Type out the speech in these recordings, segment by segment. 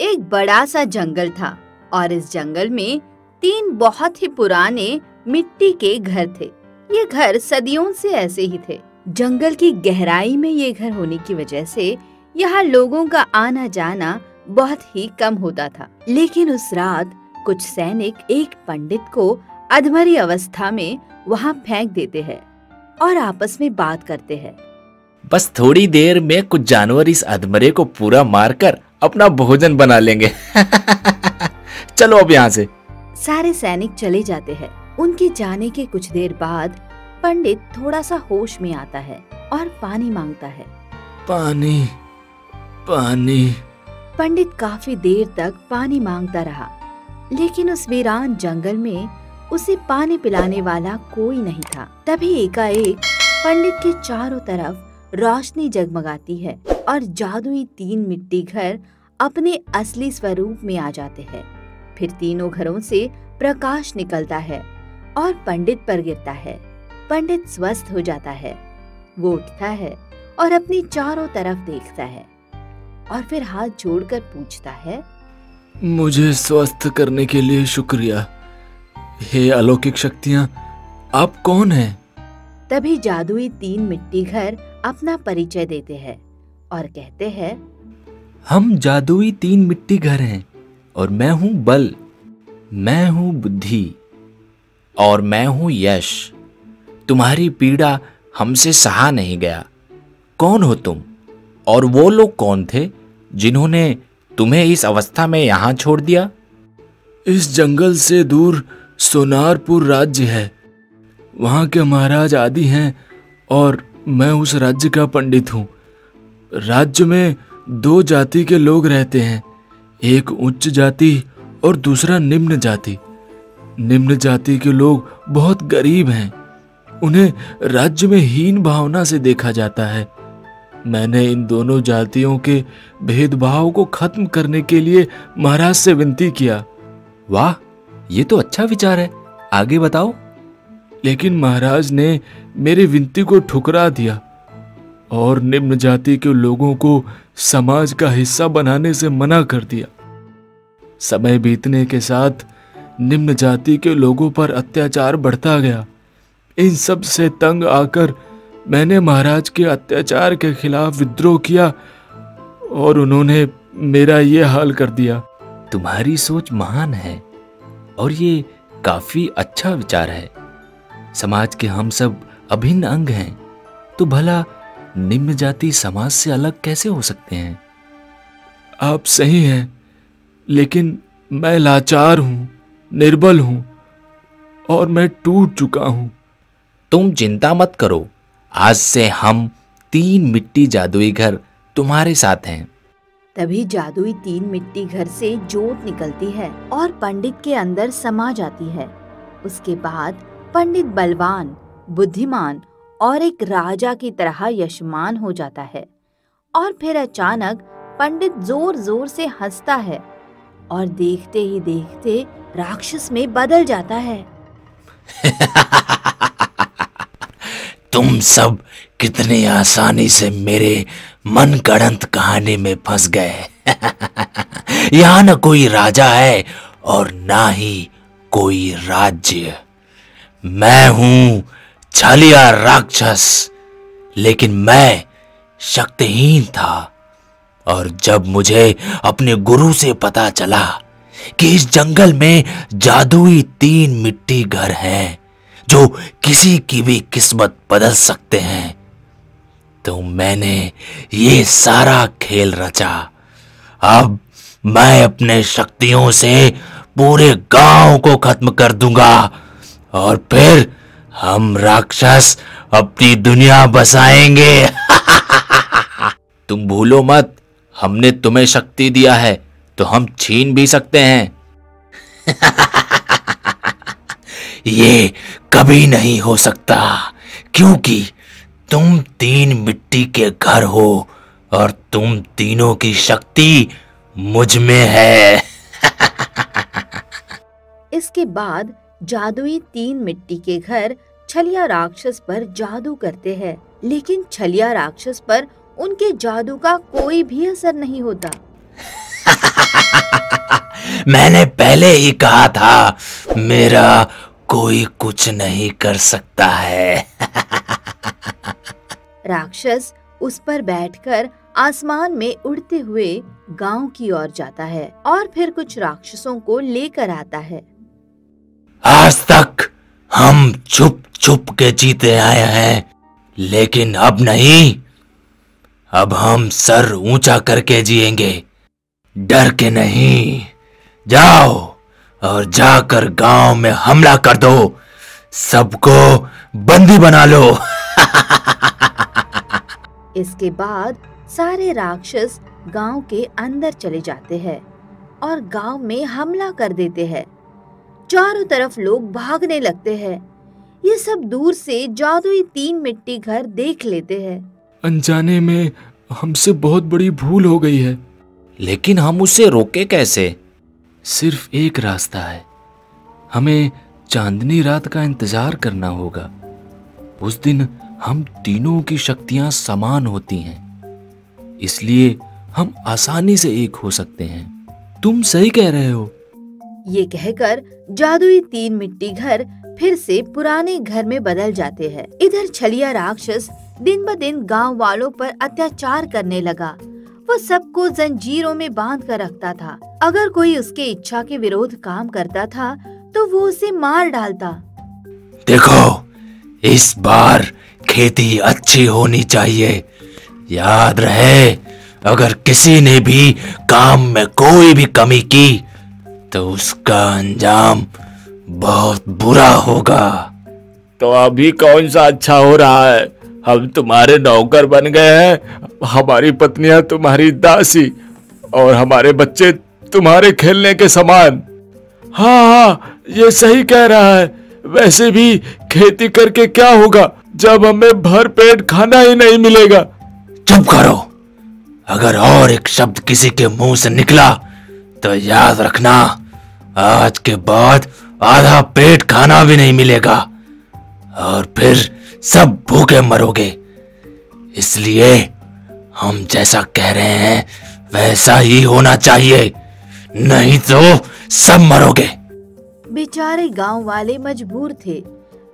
एक बड़ा सा जंगल था और इस जंगल में तीन बहुत ही पुराने मिट्टी के घर थे। ये घर सदियों से ऐसे ही थे। जंगल की गहराई में ये घर होने की वजह से यहाँ लोगों का आना जाना बहुत ही कम होता था। लेकिन उस रात कुछ सैनिक एक पंडित को अधमरी अवस्था में वहाँ फेंक देते हैं और आपस में बात करते हैं। बस थोड़ी देर में कुछ जानवर इस अधमरे को पूरा मारकर अपना भोजन बना लेंगे। चलो अब यहाँ से। सारे सैनिक चले जाते हैं। उनके जाने के कुछ देर बाद पंडित थोड़ा सा होश में आता है और पानी माँगता है। पानी पानी। पंडित काफ़ी देर तक पानी माँगता रहा लेकिन उस वीरान जंगल में उसे पानी पिलाने वाला कोई नहीं था। तभी एकाएक पंडित के चारों तरफ़ रोशनी जगमगाती है और जादुई तीन मिट्टी घर अपने असली स्वरूप में आ जाते हैं। फिर तीनों घरों से प्रकाश निकलता है और पंडित पर गिरता है। पंडित स्वस्थ हो जाता है। वो उठता है और अपनी चारों तरफ़ देखता है और फिर हाथ जोड़कर पूछता है मुझे स्वस्थ करने के लिए शुक्रिया। हे अलौकिक शक्तियाँ आप कौन हैं? तभी जादुई तीन मिट्टी घर अपना परिचय देते हैं और कहते हैं हम जादुई तीन मिट्टी घर हैं और मैं हूँ बल, मैं हूँ बुद्धि और मैं हूँ यश। तुम्हारी पीड़ा हमसे सहा नहीं गया। कौन हो तुम? और वो लोग कौन थे जिन्होंने तुम्हें इस अवस्था में यहाँ छोड़ दिया? इस जंगल से दूर सोनारपुर राज्य है। वहाँ के महाराज आदि हैं और मैं उस राज्य का पंडित हूँ। राज्य में दो जाति के लोग रहते हैं। एक उच्च जाति और दूसरा निम्न जाति। निम्न जाति के लोग बहुत गरीब हैं। उन्हें राज्य में हीन भावना से देखा जाता है। मैंने इन दोनों जातियों के भेदभाव को खत्म करने के लिए महाराज से विनती किया। वाह ये तो अच्छा विचार है। आगे बताओ। लेकिन महाराज ने मेरी विनती को ठुकरा दिया। और निम्न जाति के लोगों को समाज का हिस्सा बनाने से मना कर दिया। समय बीतने के साथ निम्न जाति के लोगों पर अत्याचार बढ़ता गया। इन सबसे तंग आकर मैंने महाराज के अत्याचार के खिलाफ विद्रोह किया और उन्होंने मेरा ये हाल कर दिया। तुम्हारी सोच महान है और ये काफ़ी अच्छा विचार है। समाज के हम सब अभिन्न अंग हैं तो भला निम्न जाति समाज से अलग कैसे हो सकते हैं? आप सही हैं लेकिन मैं लाचार हूँ निर्बल हूँ और मैं टूट चुका हूँ। तुम चिंता मत करो आज से हम तीन मिट्टी जादुई घर तुम्हारे साथ हैं। तभी जादुई तीन मिट्टी घर से जोत निकलती है और पंडित के अंदर समा जाती है। उसके बाद पंडित बलवान बुद्धिमान और एक राजा की तरह यशमान हो जाता है। और फिर अचानक पंडित ज़ोर ज़ोर से हंसता है और देखते ही देखते राक्षस में बदल जाता है। तुम सब कितने आसानी से मेरे मन गणंत कहानी में फंस गए। यहाँ न कोई राजा है और ना ही कोई राज्य। मैं हूँ छलिया राक्षस। लेकिन मैं शक्तिहीन था। और जब मुझे अपने गुरु से पता चला कि इस जंगल में जादुई तीन मिट्टी घर हैं, जो किसी की भी किस्मत बदल सकते हैं तो मैंने ये सारा खेल रचा। अब मैं अपने शक्तियों से पूरे गाँव को खत्म कर दूँगा और फिर हम राक्षस अपनी दुनिया बसाएँगे। तुम भूलो मत, हमने तुम्हें शक्ति दिया है तो हम छीन भी सकते हैं। ये कभी नहीं हो सकता, क्योंकि तुम तीन मिट्टी के घर हो, और तुम तीनों की शक्ति मुझमें है। इसके बाद जादुई तीन मिट्टी के घर छलिया राक्षस पर जादू करते हैं लेकिन छलिया राक्षस पर उनके जादू का कोई भी असर नहीं होता। मैंने पहले ही कहा था मेरा कोई कुछ नहीं कर सकता है। राक्षस उस पर बैठकर आसमान में उड़ते हुए गाँव की ओर जाता है और फिर कुछ राक्षसों को लेकर आता है। आज तक हम चुप चुप के जीते आए हैं, लेकिन अब नहीं। अब हम सर ऊँचा करके जिएँगे। डर के नहीं। जाओ और जाकर गाँव में हमला कर दो। सबको बंदी बना लो। इसके बाद सारे राक्षस गाँव के अंदर चले जाते हैं और गाँव में हमला कर देते हैं। चारों तरफ़ लोग भागने लगते हैं। ये सब दूर से जादुई तीन मिट्टी घर देख लेते हैं। अनजाने में हमसे बहुत बड़ी भूल हो गई है। लेकिन हम उसे रोके कैसे? सिर्फ़ एक रास्ता है। हमें चांदनी रात का इंतज़ार करना होगा। उस दिन हम तीनों की शक्तियाँ समान होती हैं। इसलिए हम आसानी से एक हो सकते हैं। तुम सही कह रहे हो। ये कहकर जादुई तीन मिट्टी घर फिर से पुराने घर में बदल जाते हैं। इधर छलिया राक्षस दिन ब दिन गाँव वालों पर अत्याचार करने लगा। वो सबको जंजीरों में बाँध कर रखता था। अगर कोई उसके इच्छा के विरोध काम करता था तो वो उसे मार डालता। देखो, इस बार खेती अच्छी होनी चाहिए। याद रहे, अगर किसी ने भी काम में कोई भी कमी की तो उसका अंजाम बहुत बुरा होगा। तो अभी कौन सा अच्छा हो रहा है? हम तुम्हारे नौकर बन गए हैं। हमारी पत्नियाँ तुम्हारी दासी और हमारे बच्चे तुम्हारे खेलने के समान। हाँ हाँ ये सही कह रहा है। वैसे भी खेती करके क्या होगा जब हमें भर पेट खाना ही नहीं मिलेगा? चुप करो। अगर और एक शब्द किसी के मुँह से निकला तो याद रखना आज के बाद आधा पेट खाना भी नहीं मिलेगा। और फिर सब भूखे मरोगे। इसलिए हम जैसा कह रहे हैं, वैसा ही होना चाहिए। नहीं तो सब मरोगे। बेचारे गाँव वाले मजबूर थे।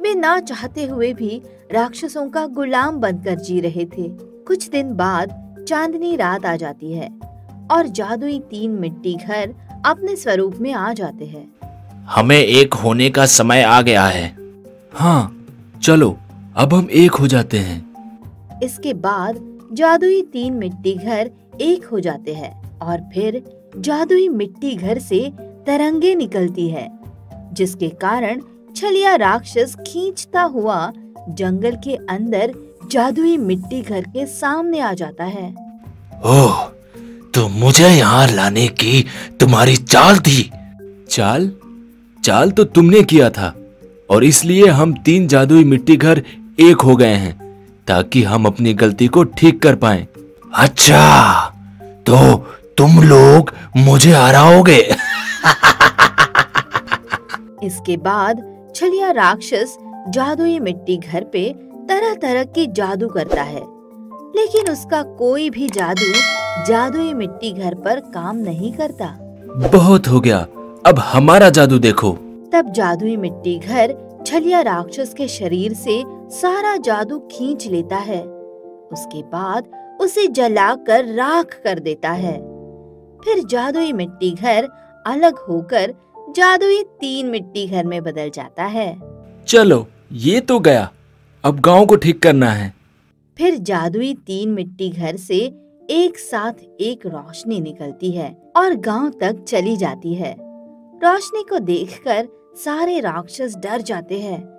वे ना चाहते हुए भी राक्षसों का गुलाम बनकर जी रहे थे। कुछ दिन बाद चांदनी रात आ जाती है और जादुई तीन मिट्टी घर अपने स्वरूप में आ जाते हैं। हमें एक होने का समय आ गया है। हाँ चलो अब हम एक हो जाते हैं। इसके बाद जादुई तीन मिट्टी घर एक हो जाते हैं और फिर जादुई मिट्टी घर से तरंगे निकलती है जिसके कारण छलिया राक्षस खींचता हुआ जंगल के अंदर जादुई मिट्टी घर के सामने आ जाता है। ओह तो मुझे यहाँ लाने की तुम्हारी चाल थी। चाल? चाल तो तुमने किया था और इसलिए हम तीन जादुई मिट्टी घर एक हो गए हैं ताकि हम अपनी गलती को ठीक कर पाए। अच्छा तो तुम लोग मुझे हराओगे। इसके बाद छलिया राक्षस जादुई मिट्टी घर पे तरह तरह की जादू करता है लेकिन उसका कोई भी जादू जादुई मिट्टी घर पर काम नहीं करता। बहुत हो गया। अब हमारा जादू देखो। तब जादुई मिट्टी घर छलिया राक्षस के शरीर से सारा जादू खींच लेता है। उसके बाद उसे जलाकर राख कर देता है। फिर जादुई मिट्टी घर अलग होकर जादुई तीन मिट्टी घर में बदल जाता है। चलो ये तो गया। अब गाँव को ठीक करना है। फिर जादुई तीन मिट्टी घर से एक साथ एक रोशनी निकलती है और गाँव तक चली जाती है। रोशनी को देखकर सारे राक्षस डर जाते हैं।